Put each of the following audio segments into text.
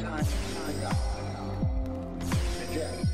差差呀，使劲。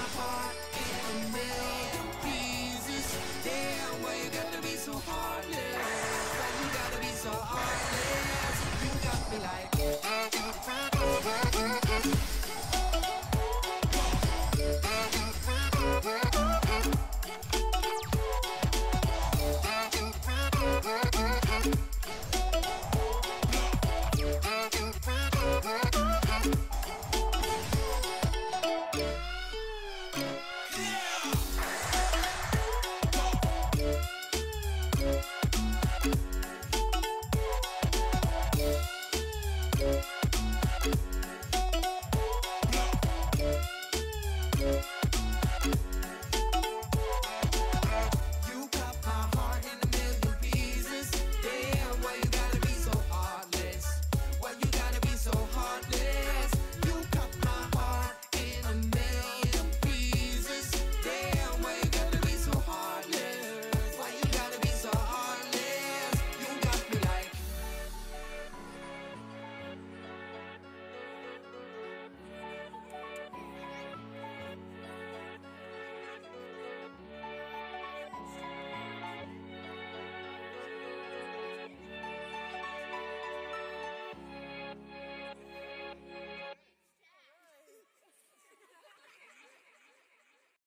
heart